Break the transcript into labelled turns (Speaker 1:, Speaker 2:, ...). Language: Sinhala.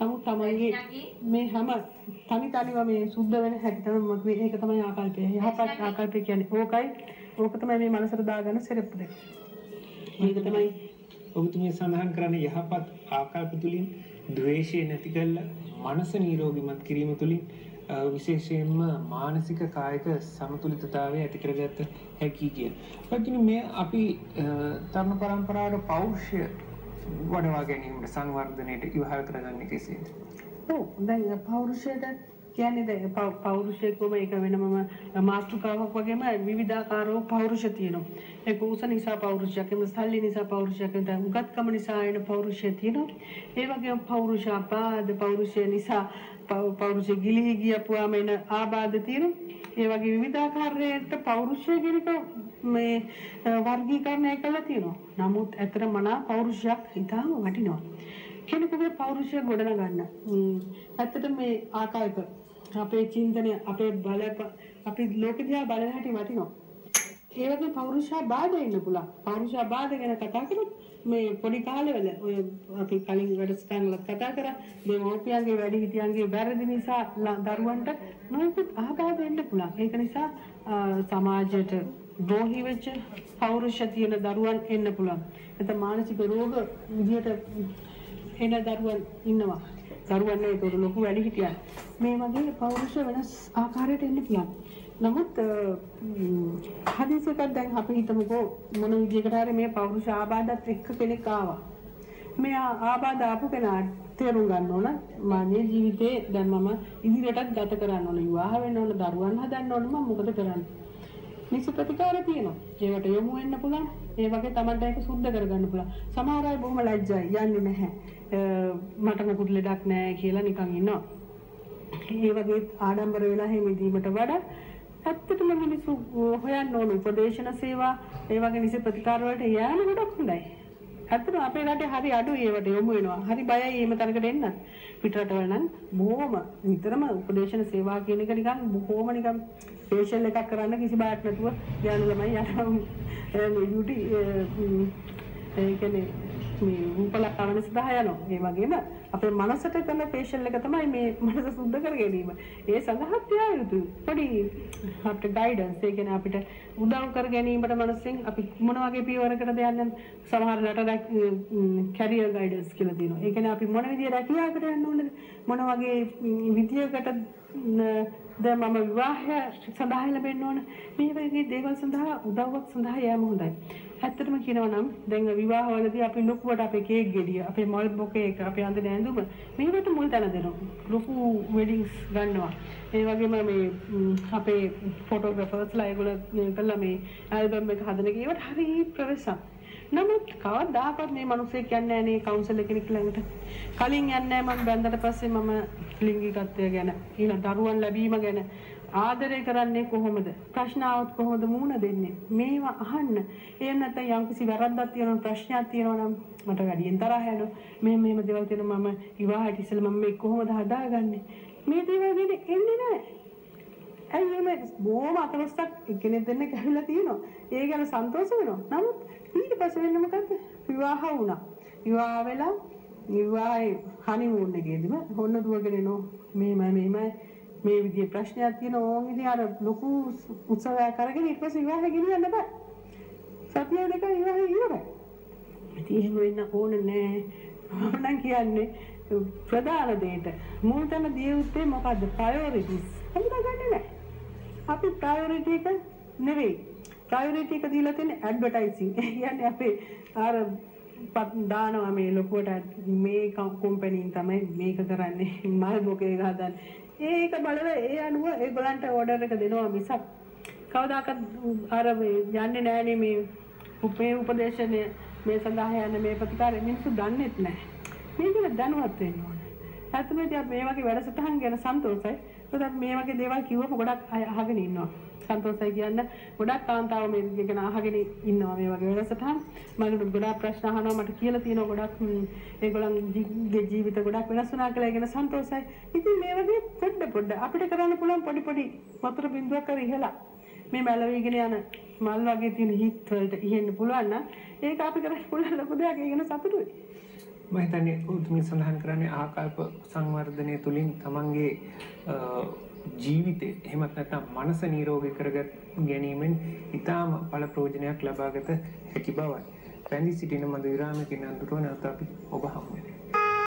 Speaker 1: නමුත් තමන්ගේ මේ හැම තනි තනිව මේ සුද්ධ වෙන හැටි තමයි මම කිව්වේ. ඒක තමයි ආකල්පය. යහපත් ආකල්පය කියන්නේ ඕකයි. ඕක තමයි මේ මනසට දාගන්න සෙරප්පු දෙක. මේක තමයි
Speaker 2: ඔබතුමිය සඳහන් කරන්නේ යහපත් ආකල්ප තුලින් ද්වේෂය නැති කරලා මනස නිරෝගීමත් කිරීම තුලින් විශේෂයෙන්ම මානසික කායික සමතුලිතතාවය ඇති කරගත්ත හැකි කිය. පැතින මේ අපි තරුණ පරම්පරාවට පෞෂ්‍ය වඩවා ගැනීමට සංවර්ධනයට ඉවහල් කරගන්න කෙසේද.
Speaker 1: ඔව් දැන් පෞරුෂයට කියන්නේ දැන් පෞ- පෞරුෂයකම ඒක වෙනමම මාතෘකාවක් වගේම විවිධාකාරව පෞරුෂ තියෙනවා. ඒක උස නිසා පෞරුෂයක්, එම සල්ලි නිසා පෞරුෂයක්, දැන් උගත්කම නිසා එන පෞරුෂය තියෙනවා. ඒ වගේම පෞරුෂ ආබාධ පෞරුෂය නිසා පෞ- පෞරුෂය ගිලිහි ගියපුවාම එන ආබාධ තියෙනවා. ඒ වගේ විවිධාකාරයට පෞරුෂය කියන එක මේ අ, වර්ගීකරණය කළා තියෙනවා. නමුත් ඇතර මනා පෞරුෂයක් ඉතාම වටිනවා. කෙනෙකුගේ පෞරුෂය ගොඩනගන්න. ම්ම්. ඇත්තට මේ ආකල්ප අපේ චින්තනය අපේ බල අපි ලෝක දිහා බලන හැටි වටිනවා. ඒ වගේ පෞරුෂා බාධා ඉන්න පුළුවන්. පෞරුෂා බාධා ගැන කතා කරොත් මේ පොඩි කාලෙවල ඔය අපි කලින් වැඩසටහන් වල කතා කරා දෙමෝපියන්ගේ වැඩිහිටියන්ගේ වැරදි නිසා ල- දරුවන්ට නොයෙකුත් ආබාධ එන්න පුළුවන්. ඒක නිසා අ, සමාජයට ද්‍රෝහී වෙච්ච පෞරුෂ තියෙන දරුවන් එන්න පුළුවන්. එතන මානසික රෝග විදියට එන දරුවන් ඉන්නවා. දරුවන් නේ ඒක ලොකු වැඩිහිටියන්. මේ වගේ පෞරුෂ වෙනස් ආකාරයට එන්න පුළුවන්. නමුත් හදිසියකට දැන් අපි හිතමුකෝ මොන විදියකට හරි මේ පෞරුෂ ආබාධත් එක්ක කෙනෙක් ආවා. මේ ආ- ආබාධ ආපු කෙනා තේරුම් ගන්න ඕන මාගේ ජීවිතේ දැන් මම ඉදිරියටත් ගත කරන්න ඕන විවාහ වෙන්න ඕන දරුවන් හදන්න ඕන මම මොකද කරන්නේ? නිසි ප්‍රතිකාර තියෙනවා. ඒවට යොමු වෙන්න පුළුවන්. ඒ වගේ Tamanට ඒක සුද්ධ කරගන්න පුළුවන්. සමහර අය බොහොම ලැජ්ජයි යන්නේ නැහැ. අ, මට මොකුත් ලෙඩක් නැහැ කියලා නිකන් ඉන්නවා. ඒ වගේ ආඩම්බර වෙලා හැම ඉදීමට වඩා ඇත්තටම මිනිස්සු හොයන්න ඕන උපදේශන සේවා ඒ වගේ නිසි ප්‍රතිකාර වලට යෑම ගොඩක් හොඳයි. ඇත්තටම අපේ රටේ හරි අඩුයි ඒවට යොමු වෙනවා. හරි බයයි එහෙම තැනකට එන්න. පිටරටවල නම් බොහොම නිතරම උපදේශන සේවා කියන එක නිකන් බොහොම නිකන් ෆේෂල් එකක් කරන්න කිසි බයක් නැතුව යන ළමයි යනවා. මේ beauty ඒ කියන්නේ මේ රූපලක්ෂණ සඳහා යනවා. ඒ වගේම අපේ මනසට කරන ෆේෂල් එක තමයි මේ මනස සුද්ධ කර ගැනීම. ඒ සඳහා තියා යුතුයි. පොඩි අපිට ගයිඩන්ස් ඒ කියන්නේ අපිට උදව් කර ගැනීමට මනසෙන් අපි මොන වගේ පියවරකටද යන්නේ සමහර රට කැරියර් ගයිඩන්ස් කියලා තියෙනවා. ඒ කියන්නේ අපි මොන විදියට රැකියාවකට යන්න ඕනද? මොන වගේ ම්, විදියකට ද මම විවාහය සඳහා ලැබෙන්න ඕන මේ වගේ දේවල් සඳහා උදව්වක් සඳහා යෑම හොඳයි. ඇත්තටම කියනවා නම් දැන් විවාහවලදී අපි ලොකුවට අපේ කේක් ගෙඩිය, අපේ මල් බොකේ එක, අපේ අඳින ඇඳුම මේවට මුල් තැන දෙනවා. ලොකු වෙඩින්ග්ස් ගන්නවා. ඒ වගේම මේ ම්, අපේ ෆොටෝග්‍රාෆර්ස්ලා ඒගොල්ලෝ මේ කළා මේ ඇල්බම් එක හදන එක ඒවට හරි ප්‍රවේශම්. නමුත් කවදාකවත් මේ මිනිස්සෙක් යන්නේ නැහැ නේ කවුන්සලර් කෙනෙක් ළඟට. කලින් යන්නේ නැහැ මම බැන්දට පස්සේ මම ලිංගිකත්වය ගැන ඊළඟ දරුවන් ලැබීම ගැන ආදරය කරන්නේ කොහොමද? ප්‍රශ්න આવත් කොහොමද මුහුණ දෙන්නේ? මේවා අහන්න. එහෙම නැත්නම් යම්කිසි වැරද්දක් තියෙනවා ප්‍රශ්නයක් තියෙනවා නම් මට වැඩියෙන් තරහ යනවා. මේ මෙහෙම දේවල් තියෙනවා මම විවාහයට ඉස්සෙල්ලා මම මේක කොහොමද හදාගන්නේ? මේ දේවල් ගැන එන්නේ නැහැ. ඇයි එහෙම බොහොම අතලොස්සක් එක්කෙනෙක් දෙන්න කැවිලා තියෙනවා. ඒ ගැන සන්තෝෂ වෙනවා. නමුත් ඊට පස්සේ වෙන්නේ මොකද්ද? විවාහ වුණා. විවාහ වෙලා විවාහේ හනිමූන් එකේදීම හොන්න දුවගෙන එනවා. මේමයි මේමයි මේ විදිහේ ප්‍රශ්නයක් තියෙනවා. ඕන් ඉතින් අර ලොකු උත්සවයක් කරගෙන ඊට පස්සේ විවාහය ගෙනියන්න බෑ. සතිය දෙක විවාහය ඉවරයි. ඉතින් එහෙම වෙන්න ඕන නෑ. මම නම් කියන්නේ ප්‍රධාන දෙයට මුල් තැන දිය යුත්තේ මොකද්ද? ප්‍රයොරිටිස්. හඳුනාගන්නේ නෑ. අපි ප්‍රයොරිටි එක නෙවෙයි. ප්‍රයොරිටි එක දීලා තියෙන්නේ ඇඩ්වර්ටයිසිං. ඒ කියන්නේ අපේ අර පත් දානවා මේ ලොකුවට මේ කම්පැනින් තමයි මේක කරන්නේ. මල් බොකේ එක හදන්නේ. ඒක බලලා ඒ අනුව ඒගොල්ලන්ට ඕඩර් එක දෙනවා මිසක් කවදාකවත් අර මේ යන්නේ නෑනේ මේ උපේ උපදේශනය මේ සඳහා යන මේ ප්‍රතිකාරය මිනිස්සු දන්නේත් නැහැ. මේක දැනුවත් වෙන්න ඕනේ. ඇත්තටම ඉතින් අපි මේ වගේ වැඩසටහන් ගැන සන්තෝෂයි. මොකද අපි මේ වගේ දේවල් කිව්වම ගොඩක් අය අහගෙන ඉන්නවා. සන්තෝෂයි කියන්න ගොඩක් කාන්තාව මේ ගැන අහගෙන ඉන්නවා මේ වගේ වැඩසටහන්. මම ගොඩක් ප්‍රශ්න අහනවා මට කියලා තියෙනවා ගොඩක් ම්, ඒගොල්ලන්ගේ ජීවිත ගොඩක් වෙනස් වුණා කියලා ඒ ගැන සන්තෝෂයි. ඉතින් මේ වගේ පොඩ පොඩ අපිට කරන්න පුළුවන් පොඩි පොඩි වතුර බිඳුවක් කර ඉහලා මේ මැලවිගෙන යන මල් වගේ තියෙන හිත් වලට ඉහෙන්න පුළුවන් නම් ඒක අපි කරන්න පුළුවන් ලොකු දෙයක් ඒ ගැන සතුටුයි.
Speaker 2: මම හිතන්නේ ඔතුමිය සඳහන් කරන්නේ ආකල්ප සංවර්ධනය තුළින් තමන්ගේ අ, ජීවිතේ එහෙමත් නැත්නම් මනස නිරෝගී කරගත් ගැනීමෙන් ඊටාම ඵල ප්‍රයෝජනයක් ලබාගත හැකි බවයි. පැඳි සිටින මද විරාමකින් අන්තරව නැවත අපි ඔබ හමු වෙනවා.